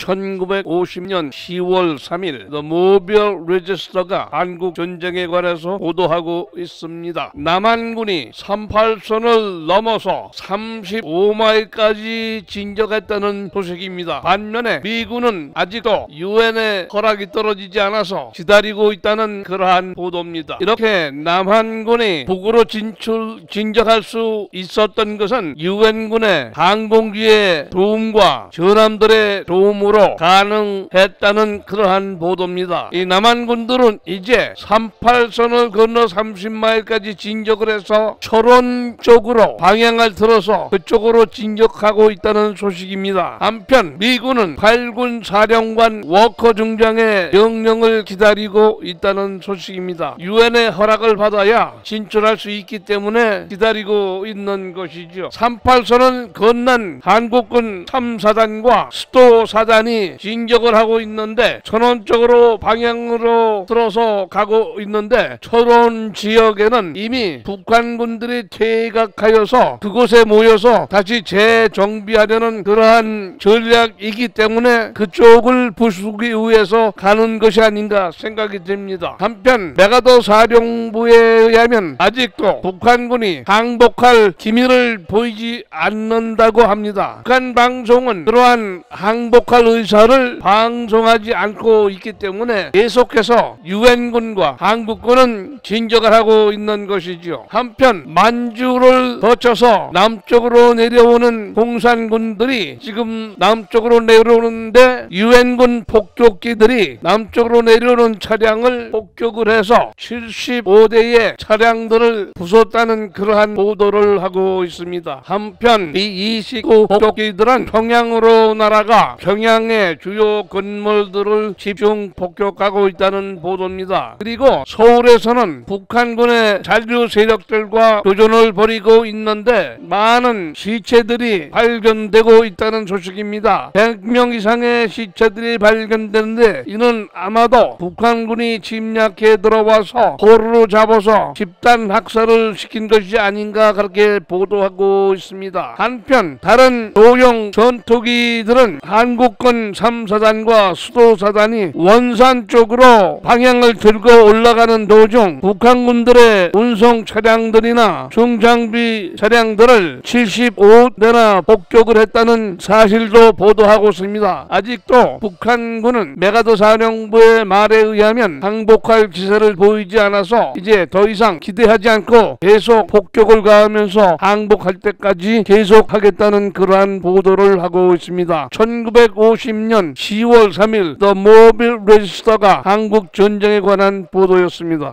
1950년 10월 3일 The Mobile Register가 한국 전쟁에 관해서 보도하고 있습니다. 남한군이 38선을 넘어서 35마일까지 진격했다는 소식입니다. 반면에 미군은 아직도 유엔의 허락이 떨어지지 않아서 기다리고 있다는 그러한 보도입니다. 이렇게 남한군이 북으로 진출 진격할 수 있었던 것은 유엔군의 항공기의 도움과 전함들의 도움으로 가능했다는 그러한 보도입니다. 이 남한군들은 이제 38선을 건너 30마일까지 진격을 해서 철원 쪽으로 방향을 틀어서 그쪽으로 진격하고 있다는 소식입니다. 한편 미군은 8군 사령관 워커 중장의 명령을 기다리고 있다는 소식입니다. 유엔의 허락을 받아야 진출할 수 있기 때문에 기다리고 있는 것이죠. 38선은 건넌 한국군 3사단과 수도 사단 이 진격을 하고 있는데 천원 쪽으로 방향으로 들어서 가고 있는데 철원 지역에는 이미 북한군들이 퇴각하여서 그곳에 모여서 다시 재정비하려는 그러한 전략이기 때문에 그쪽을 부수기 위해서 가는 것이 아닌가 생각이 됩니다. 한편 메가더 사령부에 의하면 아직도 북한군이 항복할 기미를 보이지 않는다고 합니다. 북한 방송은 그러한 항복할 의사를 방송하지 않고 있기 때문에 계속해서 유엔군과 한국군은 진격을 하고 있는 것이죠. 한편 만주를 거쳐서 남쪽으로 내려오는 공산군들이 지금 남쪽으로 내려오는데 유엔군 폭격기들이 남쪽으로 내려오는 차량을 폭격을 해서 75대의 차량들을 부쉈다는 그러한 보도를 하고 있습니다. 한편 이29 폭격기들은 평양으로 날아가 평양 의 주요 건물들을 집중 폭격하고 있다는 보도입니다. 그리고 서울에서는 북한군의 잔류 세력들과 교전을 벌이고 있는데 많은 시체들이 발견되고 있다는 소식입니다. 100명 이상의 시체들이 발견되는데 이는 아마도 북한군이 침략해 들어와서 포로로 잡아서 집단 학살을 시킨 것이 아닌가 그렇게 보도하고 있습니다. 한편 다른 소형 전투기들은 한국 군 3사단과 수도사단이 원산 쪽으로 방향을 들고 올라가는 도중 북한군들의 운송 차량들이나 중장비 차량들을 75대나 폭격을 했다는 사실도 보도하고 있습니다. 아직도 북한군은 메가더 사령부의 말에 의하면 항복할 기세를 보이지 않아서 이제 더 이상 기대하지 않고 계속 폭격을 가하면서 항복할 때까지 계속하겠다는 그러한 보도를 하고 있습니다. 1950년 10월 3일 The Mobile Register가 한국 전쟁에 관한 보도였습니다.